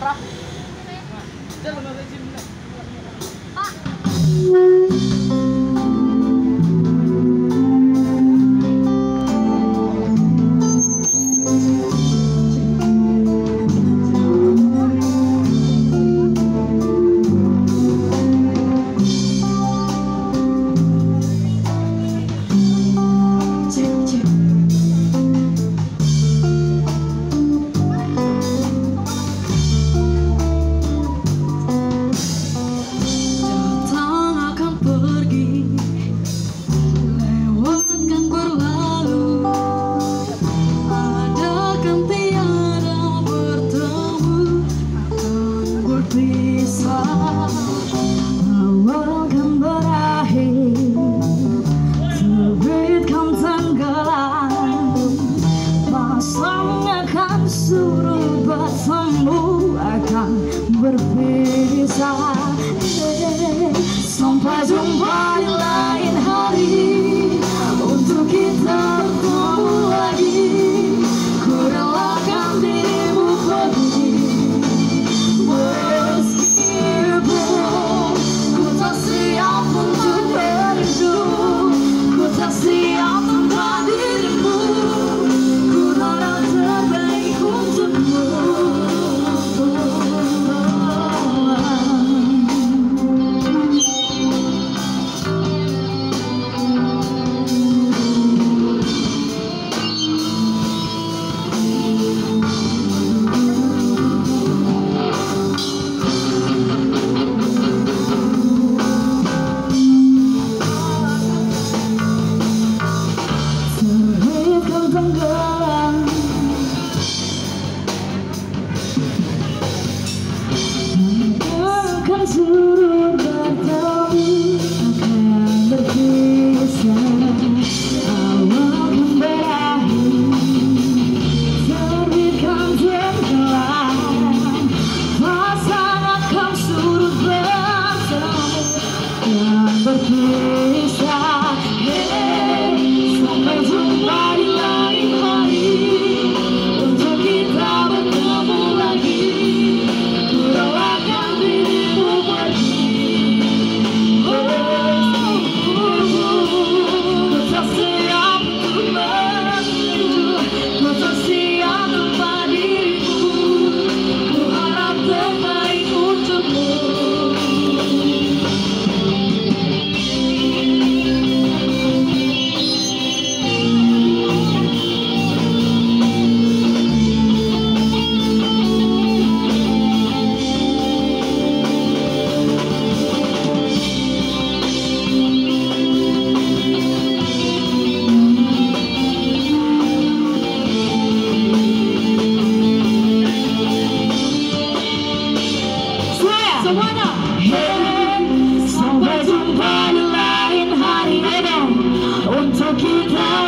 Pak. coba semua akan berpisah Suruh Somewhere to find a lion hiding, I know. talking.